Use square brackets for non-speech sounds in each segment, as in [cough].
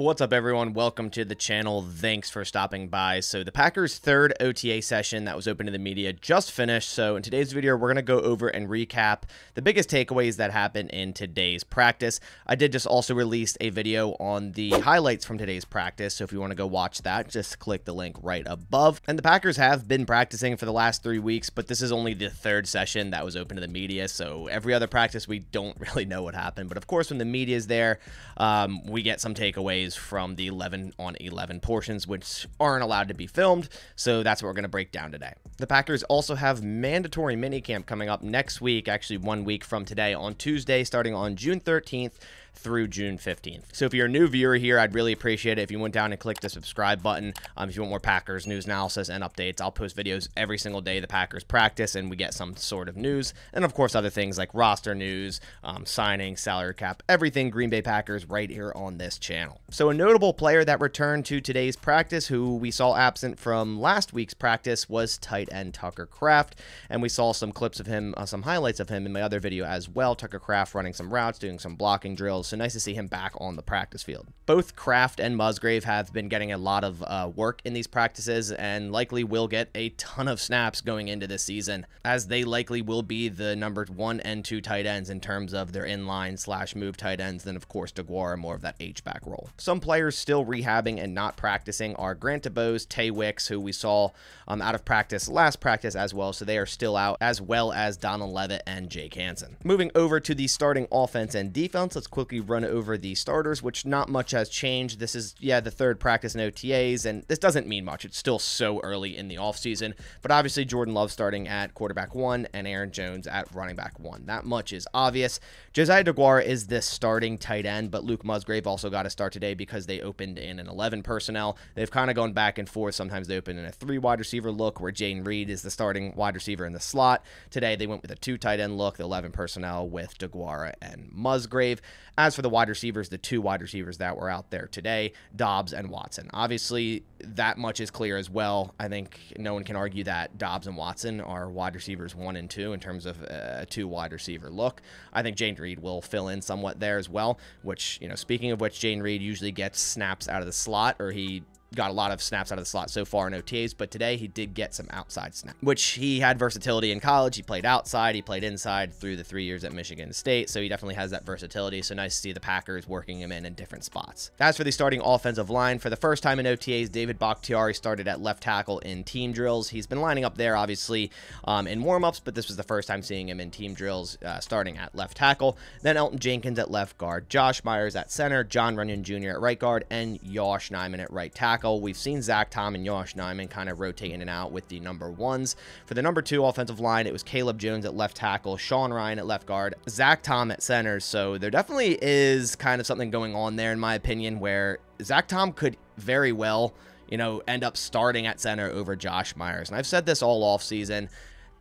What's up, everyone? Welcome to the channel. Thanks for stopping by. So, the Packers' third OTA session that was open to the media just finished. So, in today's video, we're going to go over and recap the biggest takeaways that happened in today's practice. I did just also release a video on the highlights from today's practice. So, if you want to go watch that, just click the link right above. And the Packers have been practicing for the last three weeks, but this is only the third session that was open to the media. So, every other practice, we don't [laughs] really know what happened. But of course, when the media is there, um, we get some takeaways from the 11 on 11 portions, which aren't allowed to be filmed. So that's what we're going to break down today. The Packers also have mandatory minicamp coming up next week, actually one week from today on Tuesday, starting on June 13th through June 15th. So if you're a new viewer here, I'd really appreciate it if you went down and clicked the subscribe button. Um, if you want more Packers news analysis and updates, I'll post videos every single day the Packers practice and we get some sort of news. And of course, other things like roster news, um, signing, salary cap, everything Green Bay Packers right here on this channel. So a notable player that returned to today's practice who we saw absent from last week's practice was tight end Tucker Kraft. And we saw some clips of him, uh, some highlights of him in my other video as well. Tucker Kraft running some routes, doing some blocking drills so nice to see him back on the practice field. Both Kraft and Musgrave have been getting a lot of uh, work in these practices and likely will get a ton of snaps going into this season, as they likely will be the number one and two tight ends in terms of their inline slash move tight ends. Then, of course, DeGuara more of that H-back role. Some players still rehabbing and not practicing are Grant DuBose, Tay Wicks, who we saw um, out of practice last practice as well, so they are still out, as well as Dallin Leavitt and Jake Hanson. Moving over to the starting offense and defense, let's quickly run over the starters, which not much has changed. This is, yeah, the third practice in OTAs, and this doesn't mean much. It's still so early in the offseason. But obviously, Jordan Love starting at quarterback one and Aaron Jones at running back one. That much is obvious. Josiah DeGuara is the starting tight end, but Luke Musgrave also got a start today because they opened in an 11 personnel. They've kind of gone back and forth. Sometimes they open in a three wide receiver look where Jayden Reed is the starting wide receiver in the slot. Today, they went with a two tight end look, the 11 personnel with DeGuara and Musgrave. As for the wide receivers, the two wide receivers that were out there today, Doubs and Watson. Obviously, that much is clear as well. I think no one can argue that Doubs and Watson are wide receivers one and two in terms of uh, a two wide receiver look. I think Jayden Reed will fill in somewhat there as well, which, you know, speaking of which, Jayden Reed usually gets snaps out of the slot or he got a lot of snaps out of the slot so far in OTAs, but today he did get some outside snaps, which he had versatility in college. He played outside, he played inside through the three years at Michigan State, so he definitely has that versatility. So nice to see the Packers working him in in different spots. As for the starting offensive line, for the first time in OTAs, David Bakhtiari started at left tackle in team drills. He's been lining up there, obviously, um, in warmups, but this was the first time seeing him in team drills uh, starting at left tackle. Then Elgton Jenkins at left guard, Josh Myers at center, Jon Runyan Jr. at right guard, and Yosh Nijman at right tackle tackle. Oh, we've seen Zach Tom and Yosh Nijman kind of rotate in and out with the number ones. For the number two offensive line, it was Caleb Jones at left tackle, Sean Rhyan at left guard, Zach Tom at center. So there definitely is kind of something going on there, in my opinion, where Zach Tom could very well, you know, end up starting at center over Josh Myers. And I've said this all off season.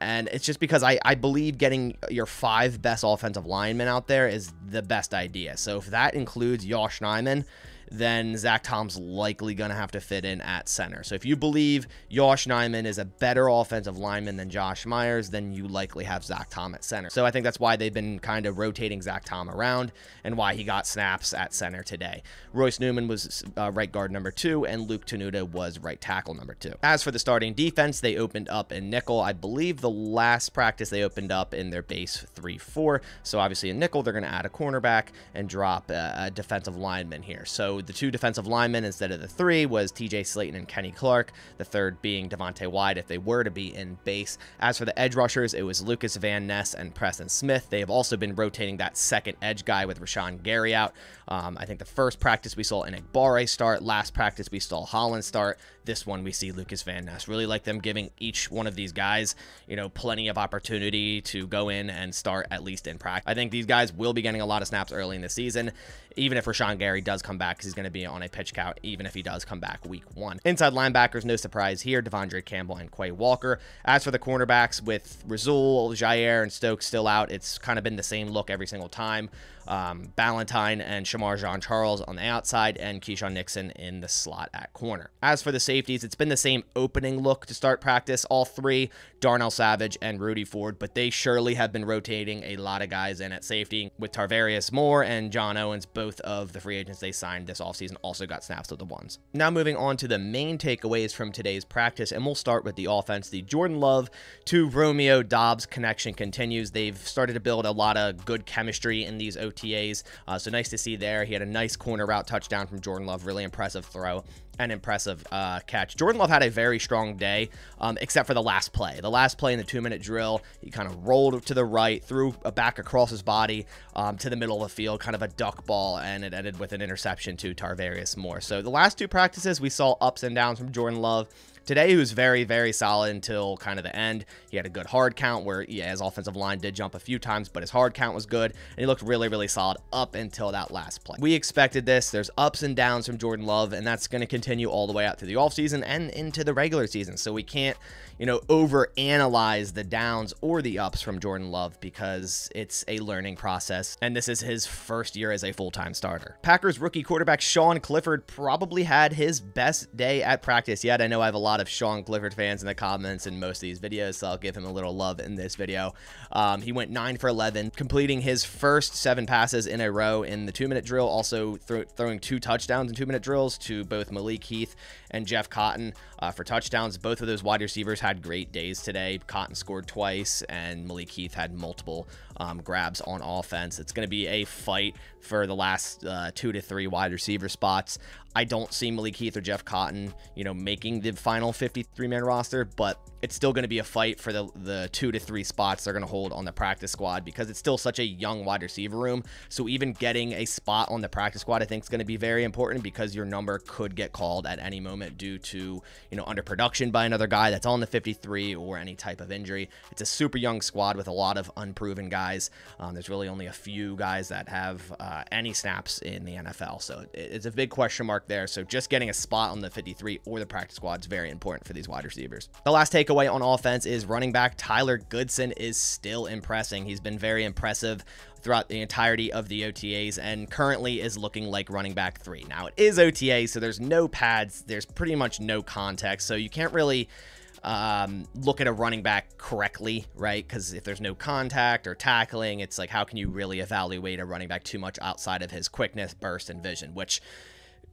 And it's just because I, I believe getting your five best offensive linemen out there is the best idea. So if that includes Yosh Nijman, then Zach Tom's likely going to have to fit in at center. So if you believe Yosh Nijman is a better offensive lineman than Josh Myers, then you likely have Zach Tom at center. So I think that's why they've been kind of rotating Zach Tom around and why he got snaps at center today. Royce Newman was uh, right guard number two, and Luke Tenuta was right tackle number two. As for the starting defense, they opened up in nickel. I believe the last practice they opened up in their base 3-4. So obviously in nickel, they're going to add a cornerback and drop a, a defensive lineman here. So the two defensive linemen instead of the three was TJ Slaton and Kenny Clark, the third being Devonte Wyatt if they were to be in base. As for the edge rushers, it was Lucas Van Ness and Preston Smith. They have also been rotating that second edge guy with Rashan Gary out. Um, I think the first practice we saw Enagbare start. Last practice we saw Holland start. This one we see Lucas Van Ness. Really like them giving each one of these guys, you know, plenty of opportunity to go in and start at least in practice. I think these guys will be getting a lot of snaps early in the season, even if Rashan Gary does come back because he's going to be on a pitch count, even if he does come back week one. Inside linebackers, no surprise here, De'Vondre Campbell and Quay Walker. As for the cornerbacks, with Rasul, Jaire, and Stokes still out, it's kind of been the same look every single time. Um, Ballentine and Shemar Jean Charles on the outside, and Keisean Nixon in the slot at corner. As for the safeties, it's been the same opening look to start practice. All three, Darnell Savage and Rudy Ford, but they surely have been rotating a lot of guys in at safety with Tarvarius Moore and John Owens, both of the free agents they signed this offseason, also got snaps with the ones. Now moving on to the main takeaways from today's practice, and we'll start with the offense. The Jordan Love to Romeo Doubs connection continues. They've started to build a lot of good chemistry in these OTAs, uh, so nice to see there. He had a nice corner route touchdown from Jordan Love, really impressive throw an impressive uh, catch. Jordan Love had a very strong day, um, except for the last play. The last play in the two minute drill, he kind of rolled to the right, threw a back across his body um, to the middle of the field, kind of a duck ball, and it ended with an interception to Tarvarius Moore. So the last two practices, we saw ups and downs from Jordan Love. Today, he was very, very solid until kind of the end. He had a good hard count where, yeah, his offensive line did jump a few times, but his hard count was good, and he looked really, really solid up until that last play. We expected this. There's ups and downs from Jordan Love, and that's going to continue all the way out through the offseason and into the regular season. So we can't, you know, over analyze the downs or the ups from Jordan Love because it's a learning process, and this is his first year as a full-time starter. Packers rookie quarterback Sean Clifford probably had his best day at practice yet. I know I have a lot of Sean Clifford fans in the comments in most of these videos, so I'll give him a little love in this video. Um, he went 9 for 11, completing his first seven passes in a row in the two-minute drill, also th throwing two touchdowns in two-minute drills to both Malik Heath and Jeff Cotton uh, for touchdowns. Both of those wide receivers had great days today. Cotton scored twice, and Malik Heath had multiple um, grabs on offense. It's going to be a fight for the last uh, two to three wide receiver spots. I don't see Malik Heath or Jeff Cotton, you know, making the final 53-man roster, but it's still going to be a fight for the, the two to three spots they're going to hold on the practice squad because it's still such a young wide receiver room. So even getting a spot on the practice squad, I think is going to be very important because your number could get called at any moment due to, you know, underproduction by another guy that's on the 53 or any type of injury. It's a super young squad with a lot of unproven guys. Um, there's really only a few guys that have uh, any snaps in the NFL. So it's a big question mark there. So just getting a spot on the 53 or the practice squad is very important for these wide receivers. The last takeaway on offense is running back Tyler Goodson is still impressing. He's been very impressive throughout the entirety of the OTAs and currently is looking like running back three. Now, it is OTA, so there's no pads, there's pretty much no context, so you can't really um, look at a running back correctly, right? Because if there's no contact or tackling, it's like, how can you really evaluate a running back too much outside of his quickness, burst, and vision, which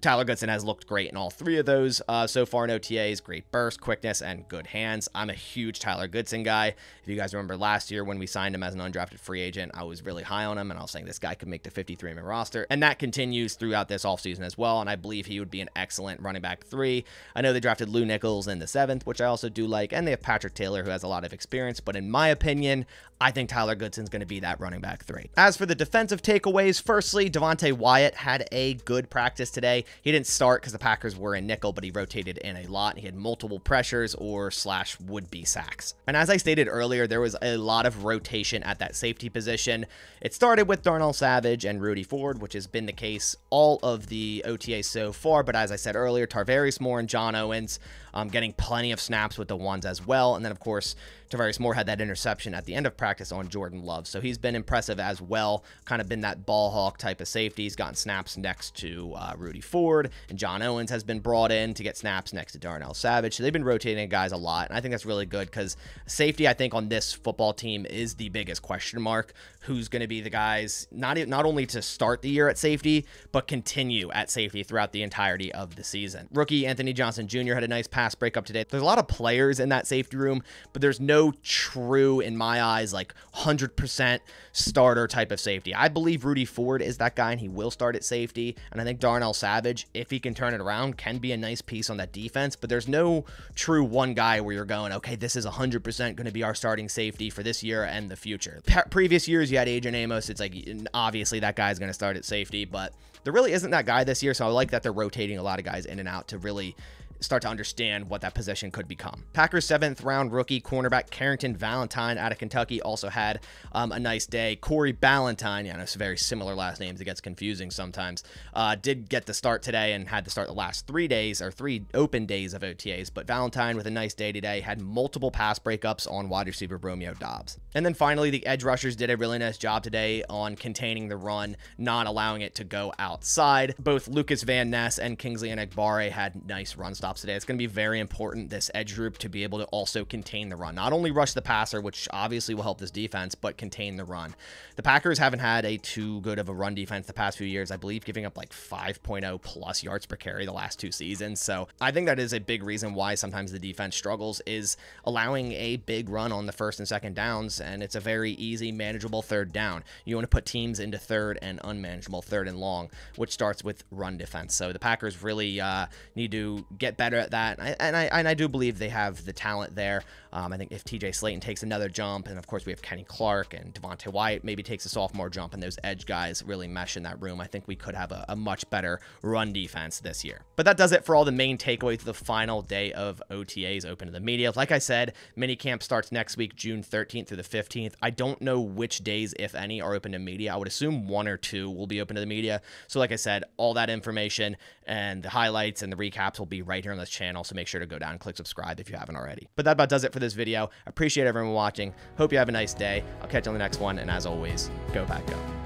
Tyler Goodson has looked great in all three of those uh, so far in OTAs. Great burst, quickness, and good hands. I'm a huge Tyler Goodson guy. If you guys remember last year when we signed him as an undrafted free agent, I was really high on him, and I was saying this guy could make the 53 man roster. And that continues throughout this offseason as well, and I believe he would be an excellent running back three. I know they drafted Lew Nichols in the seventh, which I also do like, and they have Patrick Taylor, who has a lot of experience. But in my opinion, I think Tyler Goodson's going to be that running back three. As for the defensive takeaways, firstly, Devonte Wyatt had a good practice today. He didn't start because the Packers were in nickel, but he rotated in a lot. He had multiple pressures or slash would-be sacks. And as I stated earlier, there was a lot of rotation at that safety position. It started with Darnell Savage and Rudy Ford, which has been the case all of the OTA so far. But as I said earlier, Tarvarius Moore and John Owens um, getting plenty of snaps with the ones as well. And then, of course, Tarvarius Moore had that interception at the end of practice on Jordan Love. So he's been impressive as well, kind of been that ball hawk type of safety. He's gotten snaps next to uh, Rudy Ford, and John Owens has been brought in to get snaps next to Darnell Savage. So they've been rotating guys a lot, and I think that's really good because safety, I think, on this football team is the biggest question mark. Who's going to be the guys, not, not only to start the year at safety, but continue at safety throughout the entirety of the season. Rookie Anthony Johnson Jr. had a nice pass breakup today. There's a lot of players in that safety room, but there's no true, in my eyes, like 100% starter type of safety. I believe Rudy Ford is that guy, and he will start at safety. And I think Darnell Savage, if he can turn it around, can be a nice piece on that defense. But there's no true one guy where you're going, okay, this is 100% going to be our starting safety for this year and the future. previous years, you had Adrian Amos. It's like, obviously, that guy's going to start at safety, but there really isn't that guy this year. So I like that they're rotating a lot of guys in and out to really start to understand what that position could become. Packers seventh round rookie cornerback Carrington Valentine out of Kentucky also had um, a nice day. Corey Ballentine, yeah, it's very similar last names. It gets confusing sometimes. Uh, did get the start today and had to start the last three days or three open days of OTAs. But Valentine with a nice day today had multiple pass breakups on wide receiver Romeo Doubs. And then finally, the edge rushers did a really nice job today on containing the run, not allowing it to go outside. Both Lucas Van Ness and Kingsley Enagbare had nice run stops today. It's going to be very important, this edge group, to be able to also contain the run. Not only rush the passer, which obviously will help this defense, but contain the run. The Packers haven't had a too good of a run defense the past few years. I believe giving up like 5.0 plus yards per carry the last two seasons. So I think that is a big reason why sometimes the defense struggles is allowing a big run on the first and second downs. And it's a very easy, manageable third down. You want to put teams into third and unmanageable third and long, which starts with run defense. So the Packers really uh, need to get better at that. And I, and I do believe they have the talent there. Um, I think if TJ Slaton takes another jump, and of course we have Kenny Clark and Devonte Wyatt maybe takes a sophomore jump, and those edge guys really mesh in that room, I think we could have a, a much better run defense this year. But that does it for all the main takeaways the final day of OTAs open to the media. Like I said, minicamp starts next week, June 13th through the 15th. I don't know which days, if any, are open to media. I would assume one or two will be open to the media. So like I said, all that information and the highlights and the recaps will be right here on this channel. So make sure to go down and click subscribe if you haven't already. But that about does it for this video. Appreciate everyone watching. Hope you have a nice day. I'll catch you on the next one. And as always, go Pack go.